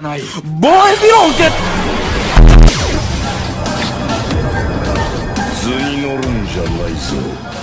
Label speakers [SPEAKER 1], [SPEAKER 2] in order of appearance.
[SPEAKER 1] ない。
[SPEAKER 2] 防衛ビロンけ
[SPEAKER 3] 図に乗るんじゃないぞ。